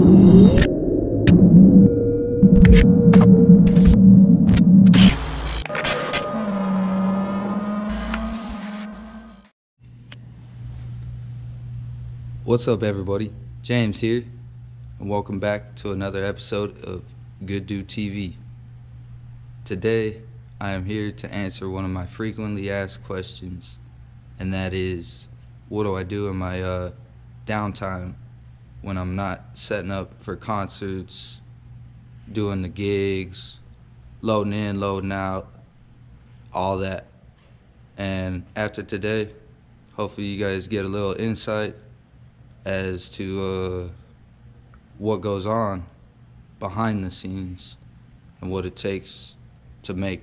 What's up, everybody? James here, and welcome back to another episode of Good Dude TV. Today, I am here to answer one of my frequently asked questions, and that is what do I do in my uh, downtime when I'm not setting up for concerts, doing the gigs, loading in, loading out, all that. And after today, hopefully, you guys get a little insight as to uh, what goes on behind the scenes and what it takes to make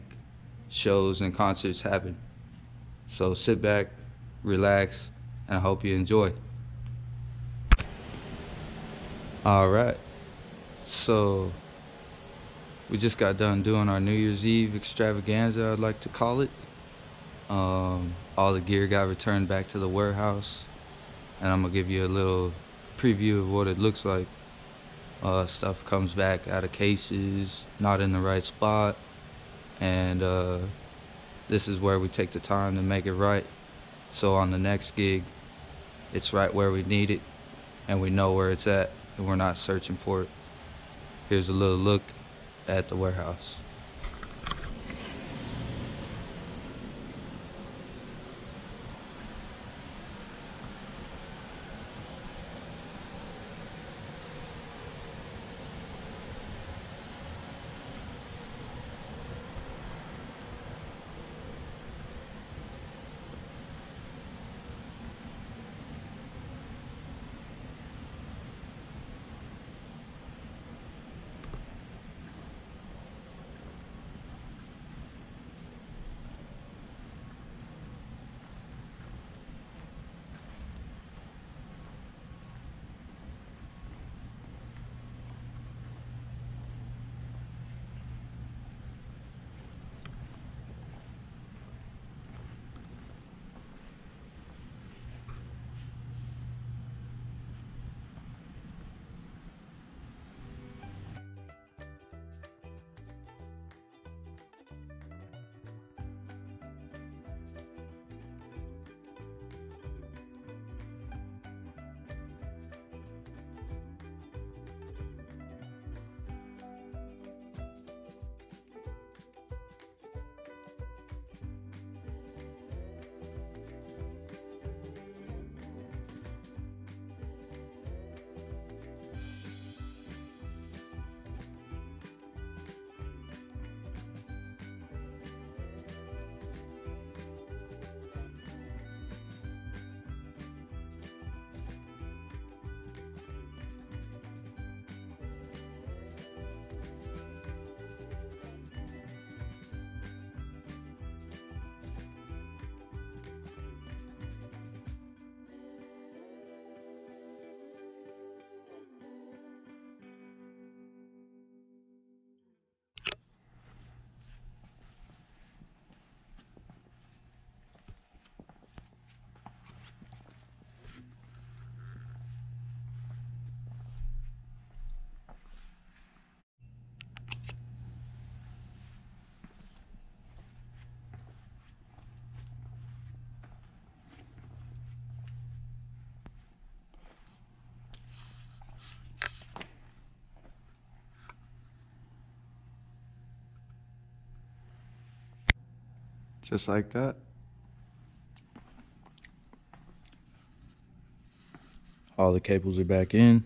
shows and concerts happen. So sit back, relax, and I hope you enjoy. All right. So we just got done doing our New Year's Eve extravaganza, I'd like to call it. Um, all the gear got returned back to the warehouse and I'm gonna give you a little preview of what it looks like. Uh, stuff comes back out of cases, not in the right spot, and uh, this is where we take the time to make it right. So on the next gig, it's right where we need it, and we know where it's at, and we're not searching for it. Here's a little look at the warehouse. Just like that. All the cables are back in.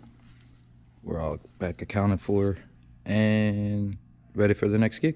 We're all back accounted for and ready for the next gig.